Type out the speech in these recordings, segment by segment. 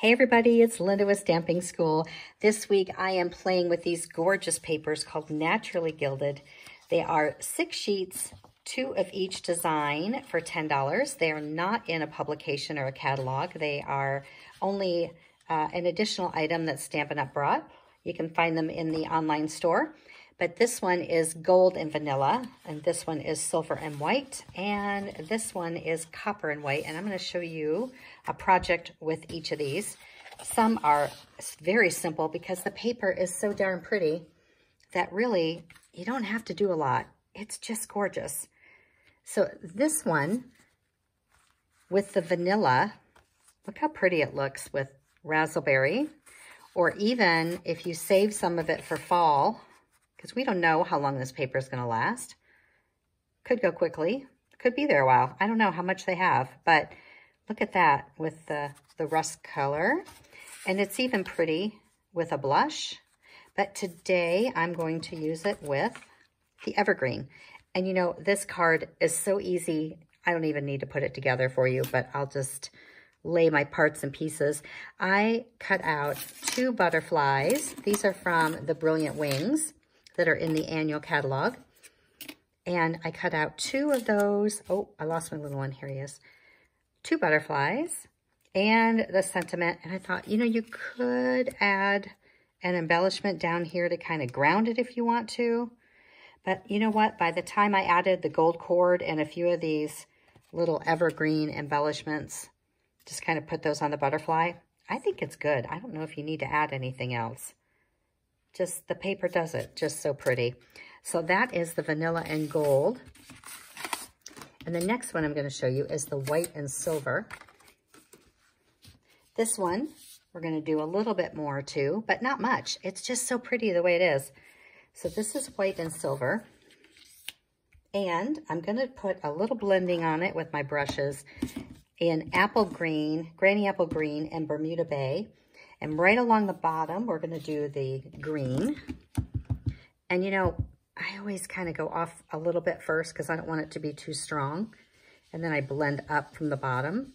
Hey everybody, it's Linda with Stamping School. This week I am playing with these gorgeous papers called Naturally Gilded. They are six sheets, two of each design for $10. They are not in a publication or a catalog. They are only uh, an additional item that Stampin' Up! brought. You can find them in the online store. But this one is gold and vanilla, and this one is silver and white, and this one is copper and white. And I'm going to show you a project with each of these. Some are very simple because the paper is so darn pretty that really you don't have to do a lot. It's just gorgeous. So this one with the vanilla, look how pretty it looks with raspberry. Or even if you save some of it for fall, because we don't know how long this paper is going to last. Could go quickly. Could be there a while. I don't know how much they have, but look at that with the, the rust color. And it's even pretty with a blush. But today I'm going to use it with the Evergreen. And you know, this card is so easy. I don't even need to put it together for you, but I'll just lay my parts and pieces. I cut out two butterflies. These are from the Brilliant Wings that are in the annual catalog. And I cut out two of those. Oh, I lost my little one. Here he is. Two butterflies and the sentiment. And I thought, you know, you could add an embellishment down here to kind of ground it if you want to. But you know what? By the time I added the gold cord and a few of these little evergreen embellishments, just kind of put those on the butterfly, I think it's good. I don't know if you need to add anything else. Just the paper does it, just so pretty. So that is the vanilla and gold. And the next one I'm going to show you is the white and silver. This one, we're going to do a little bit more too, but not much. It's just so pretty the way it is. So this is white and silver. And I'm going to put a little blending on it with my brushes in apple green, granny apple green, and Bermuda Bay. And right along the bottom, we're going to do the green. And you know, I always kind of go off a little bit first because I don't want it to be too strong. And then I blend up from the bottom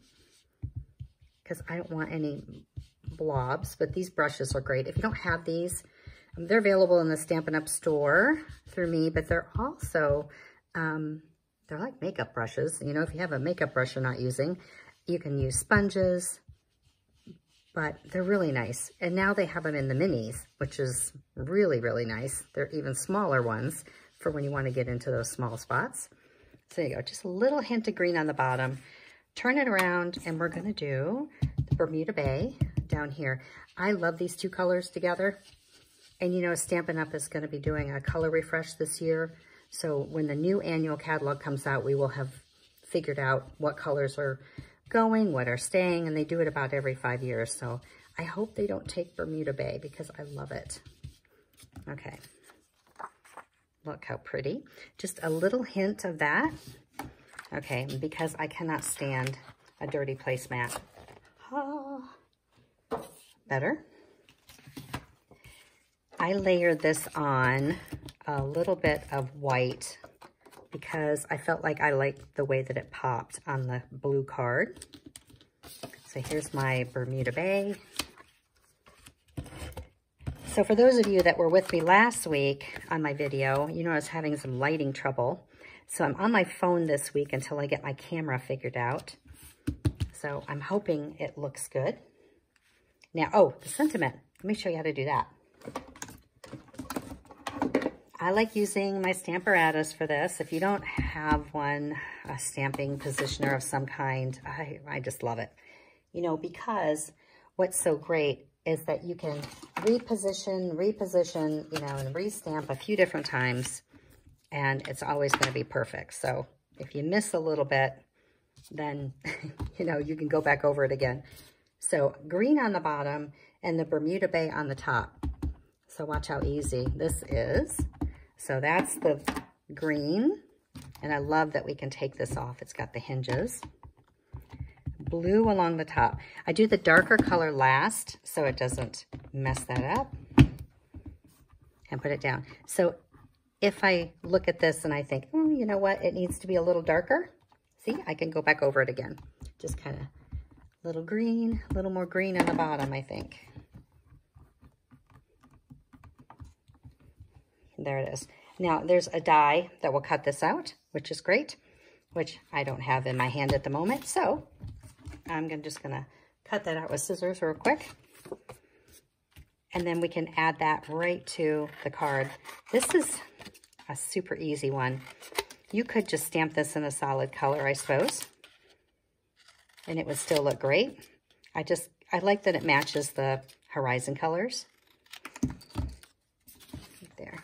because I don't want any blobs, but these brushes are great. If you don't have these, um, they're available in the Stampin' Up! store through me, but they're also, um, they're like makeup brushes. You know, if you have a makeup brush you're not using, you can use sponges, but they're really nice. And now they have them in the minis, which is really, really nice. They're even smaller ones for when you want to get into those small spots. So you go, just a little hint of green on the bottom. Turn it around and we're gonna do the Bermuda Bay down here. I love these two colors together. And you know, Stampin' Up! is gonna be doing a color refresh this year. So when the new annual catalog comes out, we will have figured out what colors are going, what are staying, and they do it about every five years. So I hope they don't take Bermuda Bay because I love it. Okay. Look how pretty. Just a little hint of that. Okay, because I cannot stand a dirty placemat. Oh, better. I layered this on a little bit of white because I felt like I liked the way that it popped on the blue card. So here's my Bermuda Bay. So for those of you that were with me last week on my video, you know I was having some lighting trouble. So I'm on my phone this week until I get my camera figured out. So I'm hoping it looks good. Now, oh, the sentiment. Let me show you how to do that. I like using my Stamparatus for this. If you don't have one, a stamping positioner of some kind, I, I just love it. You know, because what's so great is that you can reposition, reposition, you know, and restamp a few different times, and it's always going to be perfect. So if you miss a little bit, then, you know, you can go back over it again. So green on the bottom and the Bermuda Bay on the top. So watch how easy this is. So that's the green. And I love that we can take this off. It's got the hinges. Blue along the top. I do the darker color last so it doesn't mess that up. And put it down. So if I look at this and I think, oh, you know what? It needs to be a little darker. See, I can go back over it again. Just kind of little green, a little more green on the bottom, I think. There it is. Now, there's a die that will cut this out, which is great, which I don't have in my hand at the moment. So I'm gonna, just going to cut that out with scissors real quick. And then we can add that right to the card. This is a super easy one. You could just stamp this in a solid color, I suppose. And it would still look great. I just, I like that it matches the horizon colors. Right there.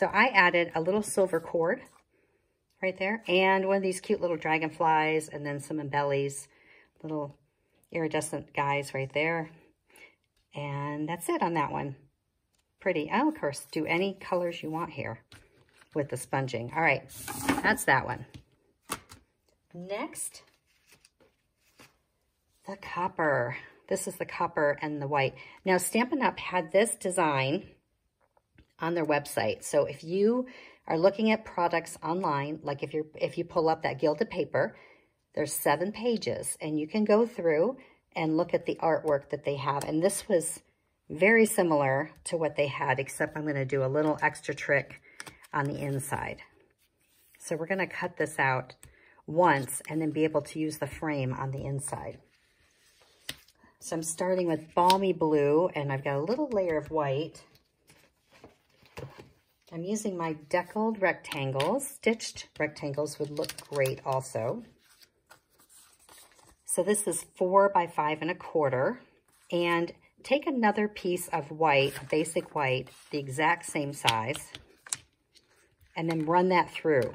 So I added a little silver cord right there and one of these cute little dragonflies and then some embellies, little iridescent guys right there. And that's it on that one. Pretty. I'll, of course, do any colors you want here with the sponging. All right, that's that one. Next, the copper. This is the copper and the white. Now, Stampin' Up! had this design on their website. So if you are looking at products online, like if, you're, if you pull up that gilded paper, there's seven pages, and you can go through and look at the artwork that they have. And this was very similar to what they had, except I'm going to do a little extra trick on the inside. So we're going to cut this out once and then be able to use the frame on the inside. So I'm starting with Balmy Blue, and I've got a little layer of white. I'm using my deckled rectangles. Stitched rectangles would look great also. So this is four by five and a quarter. And take another piece of white, basic white, the exact same size, and then run that through.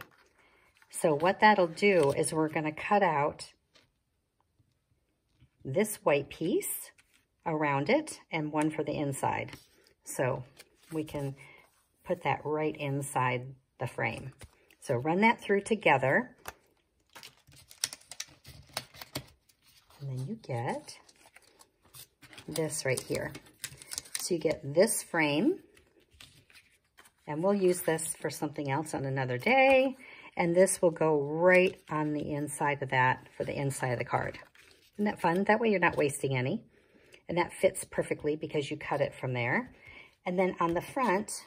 So what that'll do is we're going to cut out this white piece around it and one for the inside. So we can put that right inside the frame. So run that through together. And then you get this right here. So you get this frame, and we'll use this for something else on another day, and this will go right on the inside of that for the inside of the card. Isn't that fun? That way you're not wasting any. And that fits perfectly because you cut it from there. And then on the front,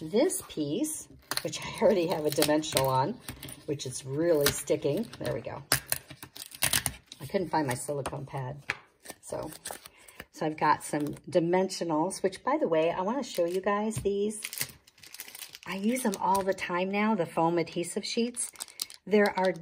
this piece, which I already have a dimensional on, which is really sticking. There we go. I couldn't find my silicone pad. So, so I've got some dimensionals, which by the way, I want to show you guys these. I use them all the time now, the foam adhesive sheets. There are,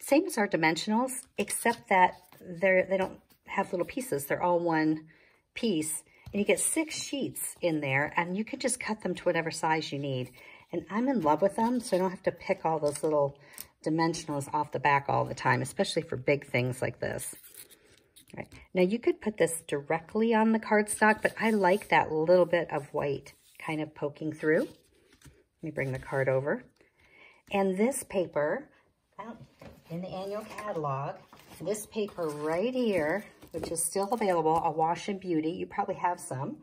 same as our dimensionals, except that they're, they don't have little pieces. They're all one piece. And you get six sheets in there, and you can just cut them to whatever size you need. And I'm in love with them, so I don't have to pick all those little dimensionals off the back all the time, especially for big things like this. All right. Now you could put this directly on the cardstock, but I like that little bit of white kind of poking through. Let me bring the card over. And this paper, in the annual catalog, this paper right here, which is still available, Awash In Beauty, you probably have some.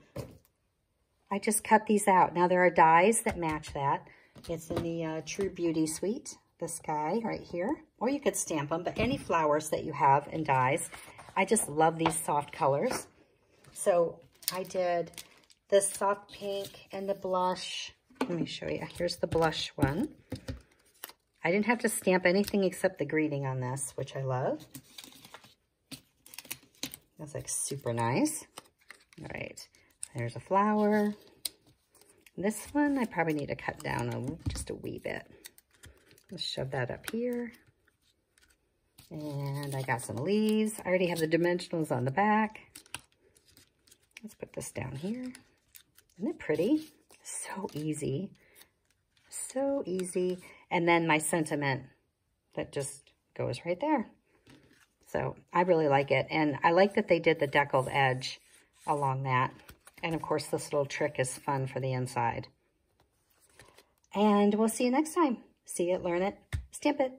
I just cut these out. Now there are dies that match that. It's in the uh, True Beauty Suite this guy right here, or you could stamp them, but any flowers that you have and dies. I just love these soft colors. So I did the soft pink and the blush. Let me show you. Here's the blush one. I didn't have to stamp anything except the greeting on this, which I love. That's like super nice. All right, there's a flower. This one I probably need to cut down a, just a wee bit. Let's shove that up here. And I got some leaves. I already have the dimensionals on the back. Let's put this down here. Isn't it pretty? So easy. So easy. And then my sentiment that just goes right there. So I really like it. And I like that they did the deckled edge along that. And of course, this little trick is fun for the inside. And we'll see you next time. See it, learn it, stamp it.